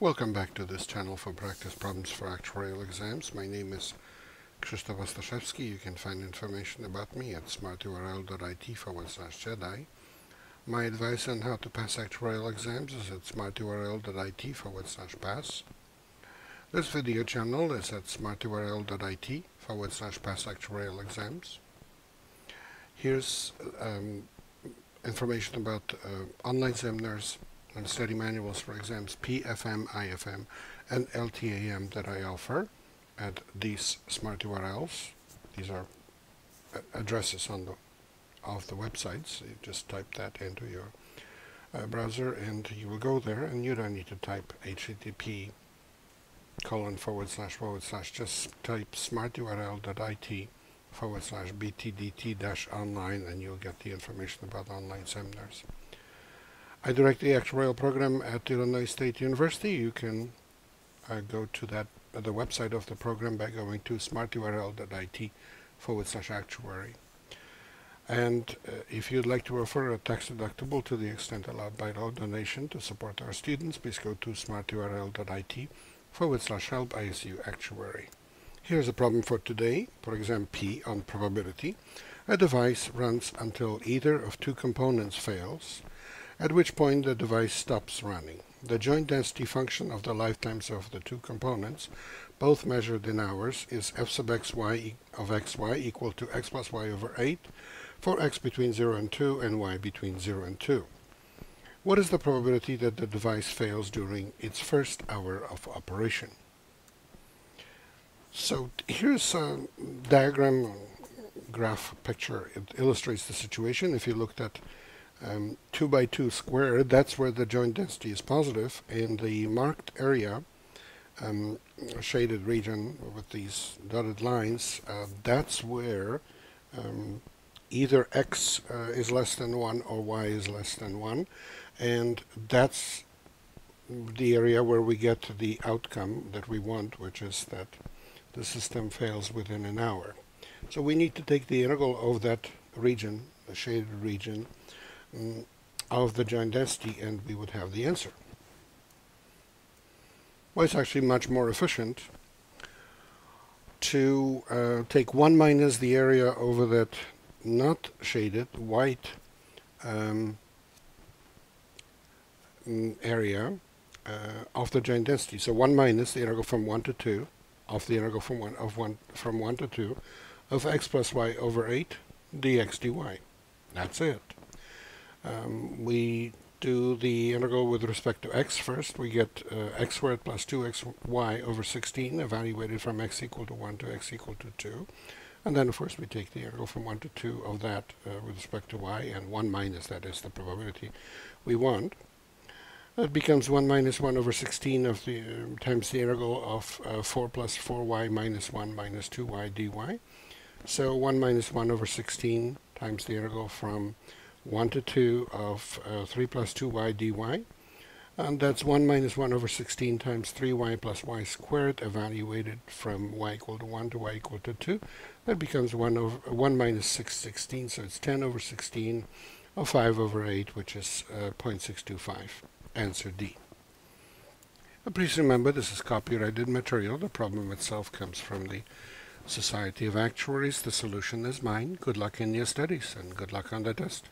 Welcome back to this channel for practice problems for actuarial exams. My name is Krzysztof Ostaszewski. You can find information about me at smarturl.it forward slash Jedi. My advice on how to pass actuarial exams is at smarturl.it forward slash pass. This video channel is at smarturl.it forward slash pass actuarial exams. Here's um, information about uh, online seminars and study manuals for exams PFM, IFM, and LTAM that I offer at these smart URLs. These are addresses on the of the websites. You just type that into your uh, browser and you will go there and you don't need to type http colon forward slash forward slash just type smarturl.it forward slash btdt dash online and you'll get the information about online seminars. I direct the actuarial program at Illinois State University. You can uh, go to that uh, the website of the program by going to smarturl.it forward slash actuary. And uh, if you'd like to refer a tax deductible to the extent allowed by law donation to support our students, please go to smarturl.it forward slash help ISU actuary. Here's a problem for today, for exam P on probability. A device runs until either of two components fails at which point the device stops running. The joint density function of the lifetimes of the two components, both measured in hours, is f sub xy of xy equal to x plus y over 8 for x between 0 and 2 and y between 0 and 2. What is the probability that the device fails during its first hour of operation? So here's a diagram, graph picture. It illustrates the situation. If you looked at um, 2 by 2 squared, that's where the joint density is positive, and the marked area, um, shaded region with these dotted lines, uh, that's where um, either x uh, is less than 1 or y is less than 1, and that's the area where we get the outcome that we want, which is that the system fails within an hour. So we need to take the integral of that region, the shaded region, um, of the joint density and we would have the answer. Well, it's actually much more efficient to uh, take 1 minus the area over that not shaded white um, mm, area uh, of the joint density. So 1 minus the integral from 1 to 2 of the integral from 1 of 1 from 1 to 2 of x plus y over 8 dx dy. That's it. Um, we do the integral with respect to x first. We get uh, x squared plus 2xy over 16 evaluated from x equal to 1 to x equal to 2. And then, of course, we take the integral from 1 to 2 of that uh, with respect to y, and 1 minus that is the probability we want. That becomes 1 minus 1 over 16 of the uh, times the integral of uh, 4 plus 4y minus 1 minus 2y dy. So 1 minus 1 over 16 times the integral from 1 to 2 of uh, 3 plus 2y dy. And that's 1 minus 1 over 16 times 3y plus y squared evaluated from y equal to 1 to y equal to 2. That becomes 1 over 1 minus 6 16, so it's 10 over 16 of 5 over 8, which is uh, 0.625. Answer D. Uh, please remember this is copyrighted material. The problem itself comes from the Society of Actuaries. The solution is mine. Good luck in your studies and good luck on the test.